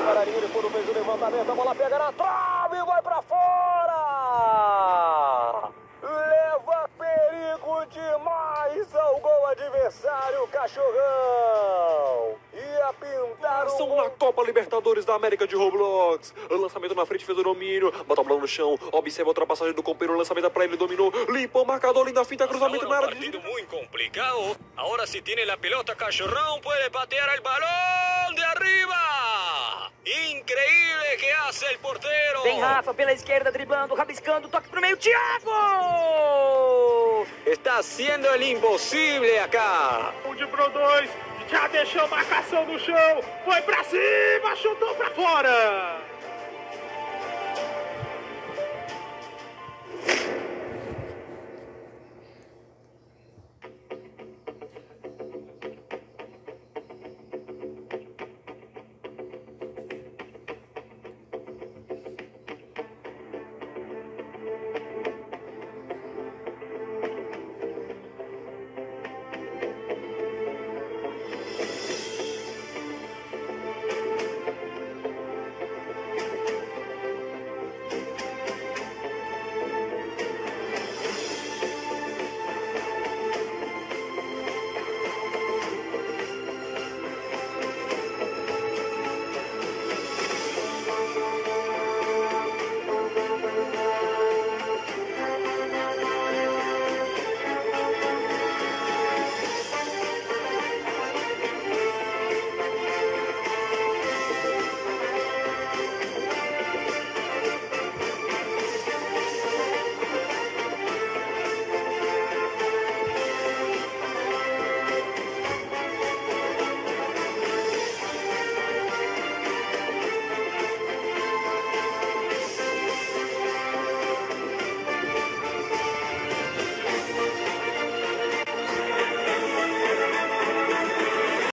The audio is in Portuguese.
Thiago fez o levantamento, a bola pega na trave e vai pra fora! Leva perigo demais ao gol adversário, cachorrão! Ia pintar São um... na Copa Libertadores da América de Roblox. Lançamento na frente, fez o domínio. Bota a bola no chão. Observa a ultrapassagem do companheiro. Lançamento pra ele, dominou. Limpou o marcador, linda finta, cruzamento na área. de- partido muy complicado. Ahora si tiene la pelota Cachorrón puede patear el balón de arriba. El portero. Vem Rafa pela esquerda, driblando, rabiscando, toque pro meio, Thiago! Está haciendo el imposible acá. de Pro 2, já deixou marcação no chão, foi pra cima, chutou pra fora!